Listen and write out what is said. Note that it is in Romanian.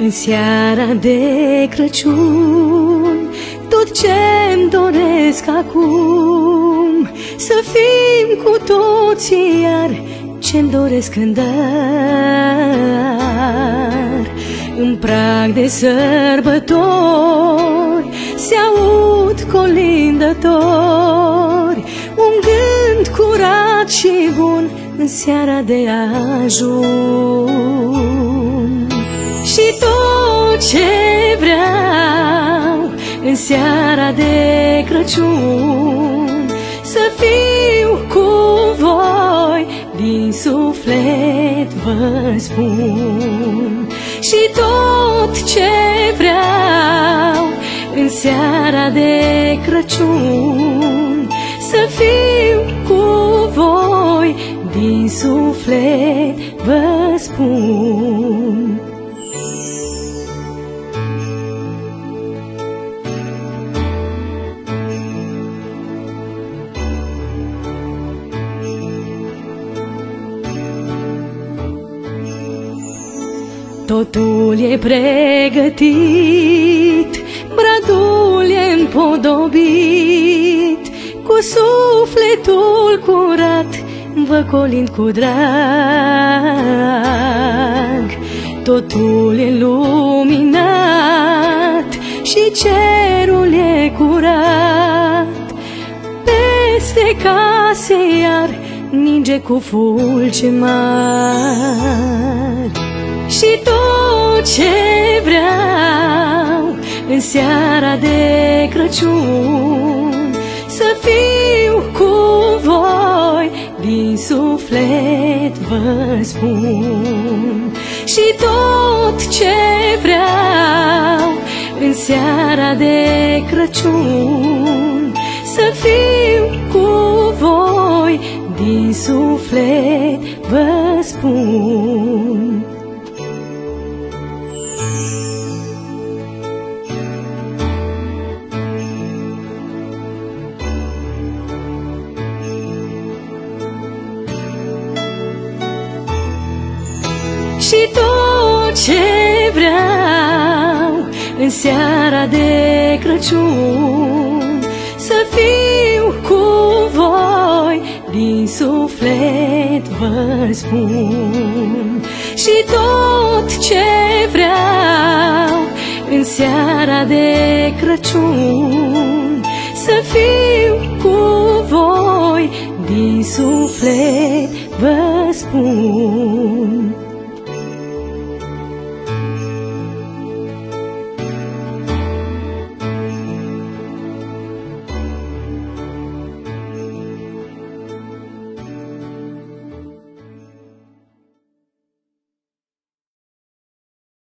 În seara de Crăciun Tot ce-mi doresc acum Să fim cu toții iar Ce-mi doresc în dar. În prag de sărbători Se aud colindători Un gând curat și bun În seara de ajun. Și tot ce vreau în seara de Crăciun? Să fiu cu voi, din suflet vă spun. Și tot ce vreau în seara de Crăciun spun. Totul e pregătit, bradul e împodobit, cu sufletul curat, vă colind cu drag. Totul e luminat și cerul e curat, peste case iar ninge cu fulgi mari și tot ce vreau în seara de Crăciun să fiu cu voi din suflet vă spun. Și tot ce vreau în seara de Crăciun să fiu cu voi din suflet vă spun și tot ce vreau în seara de Crăciun să fiu cu voi din suflet vă spun. Și tot ce vreau în seara de Crăciun să fiu cu voi din suflet vă spun